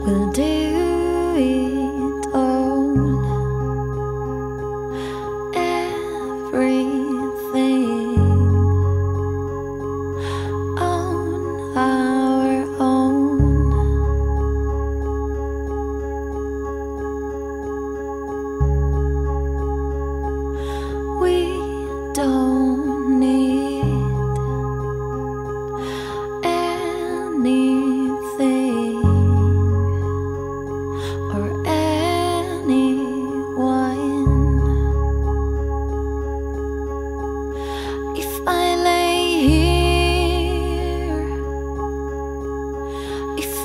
will do it.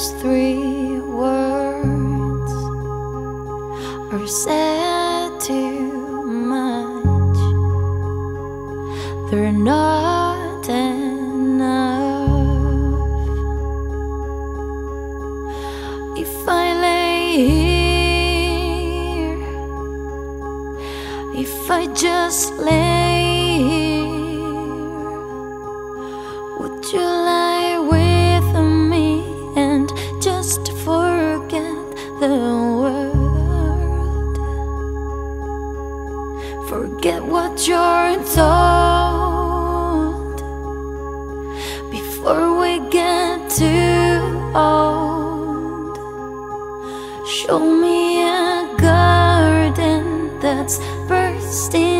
Those three words are said too much. They're not enough. If I lay here, if I just lay the world? Forget what you're told before we get too old. Show me a garden that's bursting